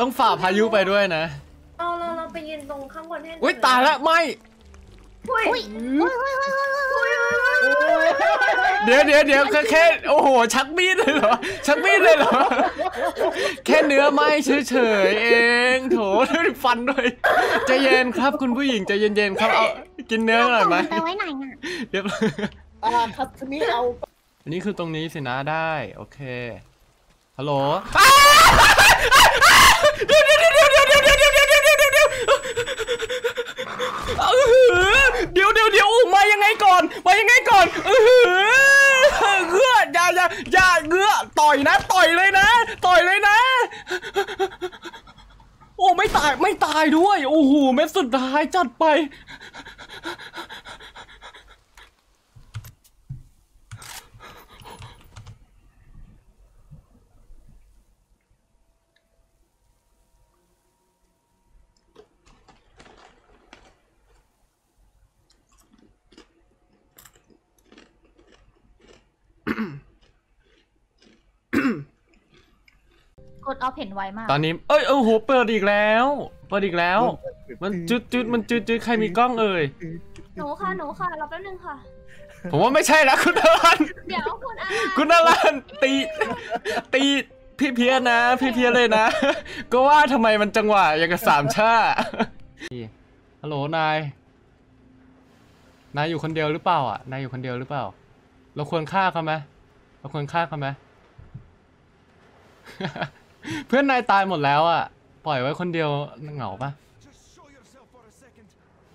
ต้องฝ่าพายุไปด้วยนะเราเราเราไปยืนตรงข้างบนให้หน่อุ้ยตายแล้วไม่อุ้ยอุ้ยอุ้ยอุ้ยอุ้ยอุ้ยอุ้ยอุ้ยเดี๋ยวเดี๋ยวเดี๋ยวแค่แค่โอ้โห ชักมีดเลยเหรอ ชักมีดเลยเหรอ แค่เนื้อไหมเฉยๆเองโถฟันด้วยใจเย็นครับคุณผู้หญิงใจเย็นๆครับเอากินเนื้อหน่อยไหมไปไว้ไหนอะเดี๋ยวอ่าคัตมิเอา อันนี้คือตรงนี้สินะได้ โอเค ฮัลโหลเดี๋ยวเดี๋ยวเดี๋ยวเดี๋ยวเดี๋ยวเดี๋ยวเดี๋ยวเดี๋ยวเดี๋ยวเดี๋ยวเดี๋ยวเดี๋ยวเดี๋ยวเดี๋ยวมายังไงก่อน มายังไงก่อนเออเงืออย่าอย่าอย่าเงือต่อยนะ ต่อยเลยนะ ต่อยเลยนะ โอ้ไม่ตายไม่ตายด้วย โอ้โหเม็ดสุดท้ายจัดไป กดออฟเห็นไวมาก ตอนนี้ เอ้ยโอ้โห เปิดอีกแล้ว เปิดอีกแล้ว มันจุดจุดมันจุดจุดใครมีกล้องเอ่ย หนูค่ะ หนูค่ะ รอแป๊บนึงค่ะ ผมว่าไม่ใช่แล้วคุณอลัน เดี๋ยวคุณอาคุณอลันตี ตีพี่เพียนะ พี่เพียเลยนะ ก็ว่าทำไมมันจังหวะอย่างกับสามชาฮัลโหลนาย นายอยู่คนเดียวหรือเปล่าอะ นายอยู่คนเดียวหรือเปล่า เราควรฆ่าเขาไหมเราควรฆ่าเขาไหม เพื่อนนายตายหมดแล้วอะ ปล่อยไว้คนเดียวเหงาปะ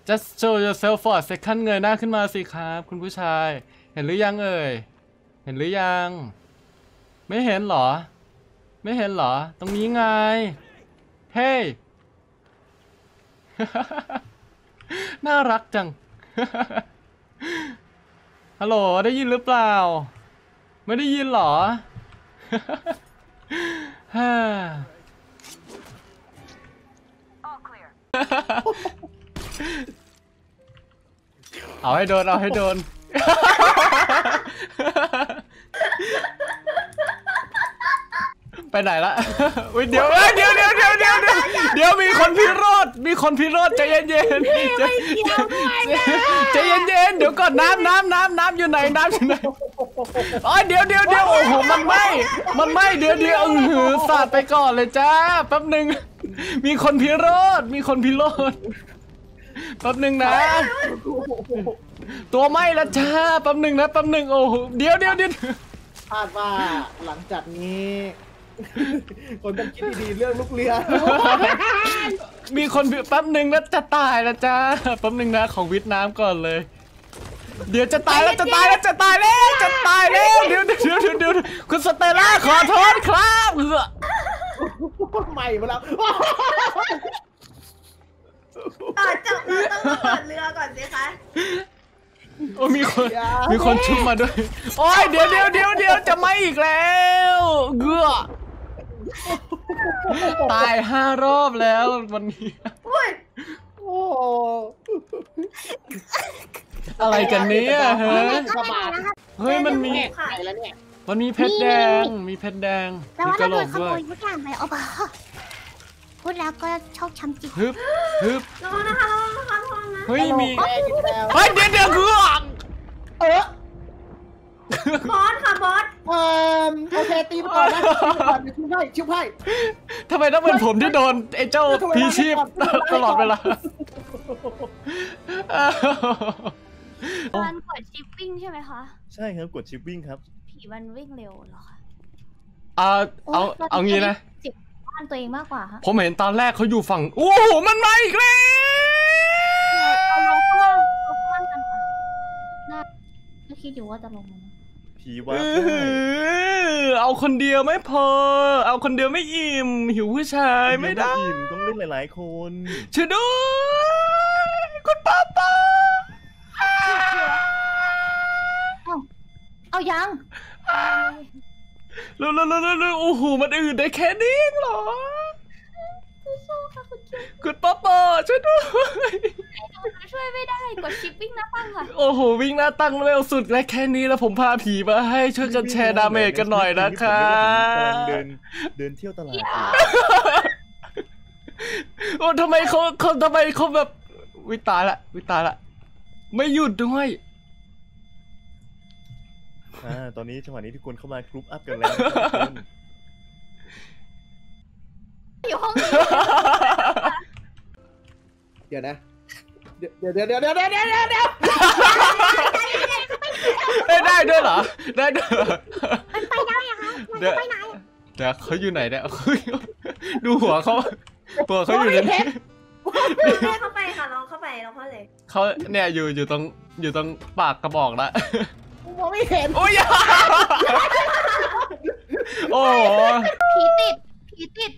just show yourself for a second เงยหน้าขึ้นมาสิครับ คุณผู้ชาย เห็นหรือยังเอ่ย เห็นหรือยัง ไม่เห็นเหรอ ไม่เห็นเหรอ ตรงนี้ไง เฮ้ยน่ารักจัง ฮัลโหล ได้ยินหรือเปล่า ไม่ได้ยินเหรอ ฮ่าเอาให้โดน เอาให้โดน ไปไหนละอุ๊ยเดี๋ยวเอ้ยเดี๋ยวเดี๋ยวเดี๋ยวเดี๋ยวเดี๋ยวเดี๋ยวมีคนพิโรธมีคนพิโรธใจเย็นเย็นใจใจเย็นเย็นเดี๋ยวก่อนน้ำน้ำน้ำน้ำอยู่ไหนน้ำอยู่ไหน โอ้ยเดี๋ยวเดี๋ยวเดี๋ยวโอ้โหมันไหมมันไหมเดี๋ยวเดี๋ยวอือหือสาดไปก่อนเลยจ้าแป๊บหนึ่งมีคนพิโรธมีคนพิโรธแป๊บหนึ่งนะ ตัวไหมละจ้าแป๊บหนึ่งนะแป๊บหนึ่งโอ้โหเดี๋ยวเดี๋ยวเดี๋ยวคาดว่าหลังจากนี้คนต้องคิดดีๆเรื่องลูกเรือ มีคนแป๊บหนึ่งแล้วจะตายแล้วจ้าแป๊บหนึ่งนะของวิทย์น้ำก่อนเลย เดี๋ยวจะตายแล้วจะตายแล้วจะตายแล้วจะตายแล้วเดี๋ยวเดี๋ยวเดี๋ยวเดี๋ยวคุณสเตลล่าขอโทษครับเออใหม่มาแล้วต่อจบเราต้องมาเปิดเรือก่อนสิคะโอ้มีคนมีคนชุบมาด้วยโอ้ยเดี๋ยวเดี๋ยวเดี๋ยวเดี๋ยวจะไม่อีกแล้วเงือตายห้ารอบแล้ววันนี้อุ้ยโอ้ อะไรกันเนี่ยเฮ้ยกระบาดเฮ้ยมันมีค่ะไหนแล้วเนี่ยมันมีเพชรแดง มีเพชรแดงแต่มีว่ากระเราโหลโดนกขด้โมวยยทุกอย่างไปเอาบ้าพูดแล้วก็ชอบช้ำจิตฮึบฮึบระวังนะคะระวังนะคะระวังนะเฮ้ยมีแม่กินแล้วเฮ้ยเดี๋ยวเดี๋ยวคือเออบอสค่ะบอสเอ่อโอเคตีไปก่อนนะตีไปก่อนเดี๋ยวชิวให้ชิวให้ทำไมต้องเป็นผมที่โดนไอ้เจ้าพีชีพตลอดเวลา มันกดชิปปิ้งใช่ไหมคะ ใช่ครับกดชิปวิ่งครับ ผีมันวิ่งเร็วเหรอคะเอาเอาเอางี้นะจิบบ้านตัวเองมากกว่าฮะผมเห็นตอนแรกเขาอยู่ฝั่งโอ้โหมันมาอีกแล้วเอาลงข้างล่างเอาข้างล่างกันค่ะน่าก็คิดอยู่ว่าจะลงมาผีว่าเอได้อเอาคนเดียวไม่พอ เอาคนเดียวไม่อิ่ม หิวผู้ชายไม่ได้อิ่มต้องเล่นหลายๆคนช่วยด้วยคุณป้าป้า เอายังเร็วเร็วเร็วเร็วเร็วโอ้โหมันอื่นได้แค่นี้เองเหรอสู้ๆค่ะคุณคิวคุณป้าป้าช่วยด้วยหนูช่วยไม่ได้กดชิปปิ้งนะตั้งค่ะโอ้โหวิ่งหน้าตั้งเร็วสุดและแค่นี้แล้วผมพาผีมาให้ช่วยกันแชร์ดาเมจกันหน่อยนะคะผมกำลังเดินเดินเที่ยวตลาดอยู่โอ้ทำไมเขาเขาทำไมเขาแบบวิตายละวิตายละ ไม่หยุดด้วย อ่าตอนนี้จังหวะนี้ทุกคนเข้ามากรุ๊ปอัพกันแล้วนะครับอยู่ห้องนี้เดี๋ยวนะ เดี๋ยวเดี๋ยวเดี๋ยวเดี๋ยวเดี๋ยวเดี๋ยวเดี๋ยวเดี๋ยวเอ้ยได้ด้วยเหรอ ได้ด้วยเหรอมันไปได้อะคะมันเดี๋ยวไปไหนเดี๋ยวเขาอยู่ไหนเนี่ยเขาอยู่ดูหัวเขาหัวเขาอยู่ในนี้แม่เข้าไปค่ะลองเข้าไปลองเข้าเลยเขาเนี่ยอยู่อยู่ตรงอยู่ตรงปากกระบอกละ มองไม่เห็นโอ้ยโอ้โหผีติดผีติด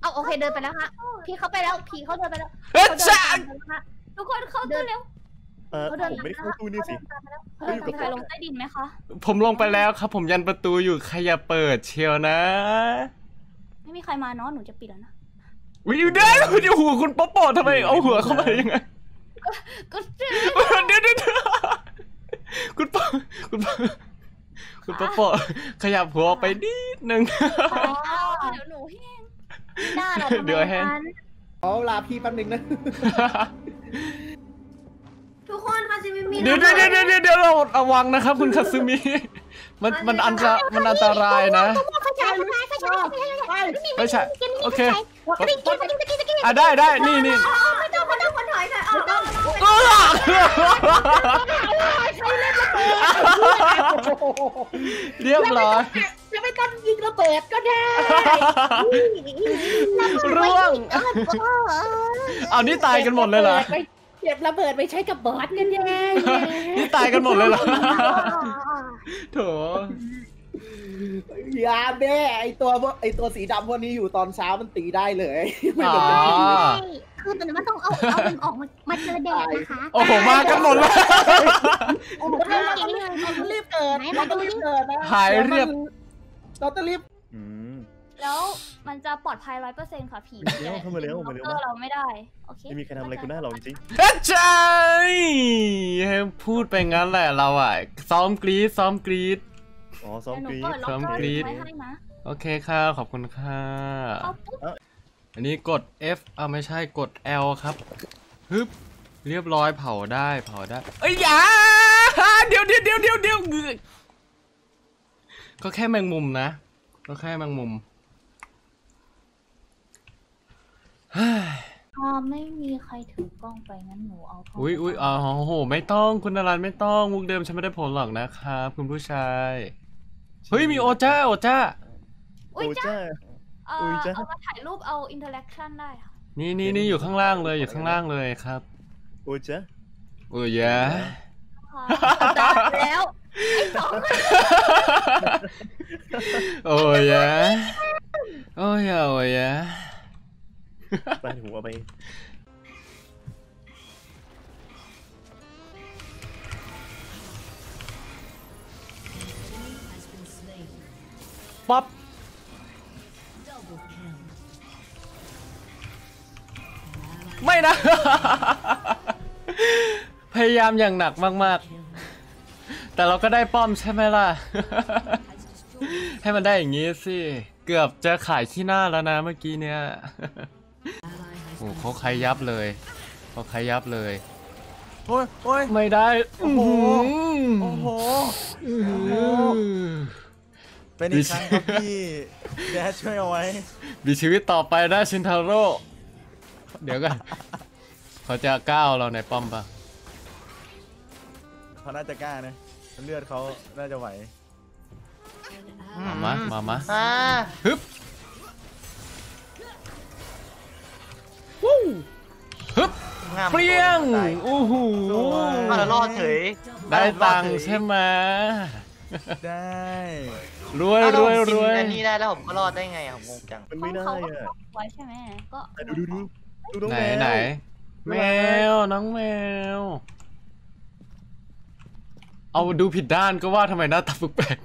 เอาโอเคเดินไปแล้วฮะผีเขาไปแล้วผีเขาเดินไปแล้วเฮ้ยเขาเดินจ้าตามไปแล้วฮะทุกคนเข้าตู้เร็วเออเขาเดินผมไม่ได้เข้าตู้นี่สิเฮ้ยมีใครลงใต้ดินไหมคะ ผมลงไปแล้วครับ ผมยันประตูอยู่ใครอย่าเปิดเชียวนะ ไม่มีใครมาเนาะหนูจะปิดแล้วนะวิวเด้คุณจะหัวคุณป๊อปโปทำไมเอาหัวเข้ามายังไงก็เจ๊เดี๋ยวเดี๋ยวเดี๋ยว คุณป๊อปคุณป๊อปคุณป๊อปโปขยับหัวออกไปนิดนึงเดี๋ยวหนูแห้งหน้าเราเดี๋ยวแห้งขอเวลาพี่แป๊บนึงนะ ทุกคนคาซิมิมีเดี๋ยวเดี๋ยวเดี๋ยวเดี๋ยวเดี๋ยวเราระวังนะครับ คุณคาซึมิ มันมันอันตรมันอันตรายนะเขาใช้เขาใช้เขาใช้เขาใช้ไม่ใช่โอเคสกินสกินสกินสกินอะได้ได้นี่นี่อ๋อไม่ต้องไม่ต้องคนถอยถอยออกออกออก เรียบร้อยจะไม่ต้องยิงระเบิดก็ได้ร่วงเอานี่ตายกันหมดเลยเหรอเก็บระเบิดไปใช้กับบอสกันยังไงนี่ตายกันหมดเลยเหรอโถยาแม่ไอตัวพวกไอตัวสีดำพวกนี้อยู่ตอนเช้ามันตีได้เลยไม่อ๋เหอมือนกัน คือตอนนี้มันต้องเอาเอามันออกมามาเจอแดดนะคะโอ้โหมากันหมดเลยโอ้โหเราต้องรีบเกิดเราต้องรีบเกิดนะหายเรียบเราต้องรีบอืมแล้วมันจะปลอดภัยร้อยเปอร์เซ็นต์ค่ะผีเร็วเข้ามาเร็วมาเร็วเออเราไม่ได้โอเคไม่มีใครทำอะไรคุณได้หรอกจริงเฮ้ยใช่พูดไปงั้นแหละเราอะซ้อมกรีดซ้อมกรีดๆอ๋อซ้อมเดี๋ยวหกนูรี๊ดเปิดล็อกซ้อมเกอกรี๊ร์ดไว้ให้นะโอเคค่ะขอบคุณค่ะเอาปุ๊บอันนี้กด F อ่าไม่ใช่กด L ครับฮึบเรียบร้อยเผาได้เผาได้เอ้ยอย่าเดี๋ยวเดี๋ยวเดี๋ยวเดี๋ยวเดี๋ยวก็แค่แมงมุมนะ ก็แค่แมงมุมเฮ้ยอ๋อไม่มีใครถือกล้องไปงั้นหนูเอากล้งอุ้ยอุ้ยอ๋อโอ้โหไม่ต้องคุณนารันไม่ต้องมุกเดิมฉันไม่ได้ผลหรอกนะครับ คุณผู้ชาย เฮ้ย มีโอจ้า โอจ้าอุ้ยโอ้จ้าจ้า เอ่อุ๊อยจ๊ะเอามาถ่ายรูปเอาอินเทอร์แอคชั่นได้ค่ะ นี่นี่นี่อยู่ข้างล่างเลยอยู่ข้างล่างเลยครับ โอ้จ้าโอ้ยะค่ะได้แล้วไอ้สองโอ้ยะโอ้ยะโอ้ยะไปหัวไป ป๊อป ไม่นะ พยายามอย่างหนักมากๆ แต่เราก็ได้ป้อมใช่ไหมล่ะ ให้มันได้อย่างงี้สิ เกือบจะขายที่หน้าแล้วนะเมื่อกี้เนี่ยโอ้เขาใครยับเลยเขาใครยับเลยโอ้ยโอ้ยไม่ได้ โอ้โห โอ้โอ้โหโหเป็นอีกครั้งครับที่แดชช่วยเอาไว้มีชีวิตต่อไปนะชินทาโร่ เดี๋ยวกันเขาจะก้าวเราในป้อมปะเขาน่าจะกล้านะเลือดเขาน่าจะไหวมามามามาอ่าฮึบฮึบงามเปรี้ยงโอ้โหมาแล้วรอดเฉย ได้ตังค์ใช่ไหมได้รวยถ้ารวยผมรกินวยอันนี้ได้แล้วผมก็รอดได้ไงอะผมงงจังมันขอไม่งได้เขาก็อะไว้ใช่ไหมก็อะดูดูดู ดูน้องไหนแมวไหนแมวน้องแมว เอาดูผิดด้านก็ว่าทำไมหน้าตาแปลก